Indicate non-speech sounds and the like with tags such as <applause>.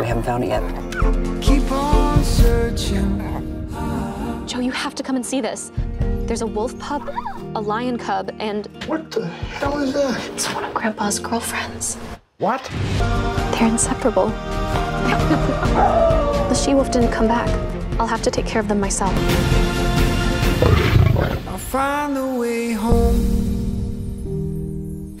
We haven't found it yet. Keep on searching. Joe, you have to come and see this. There's a wolf pup, a lion cub, and What the hell is that? it's one of Grandpa's girlfriends. What? They're inseparable. <laughs> the she wolf didn't come back. I'll have to take care of them myself. I'll find the way home.